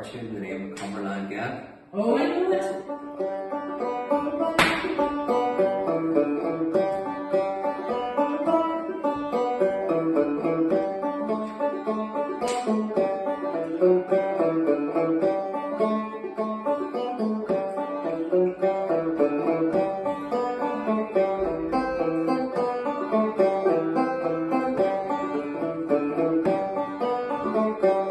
In the name of Cumberland Gap. Oh, I know it. Thank you.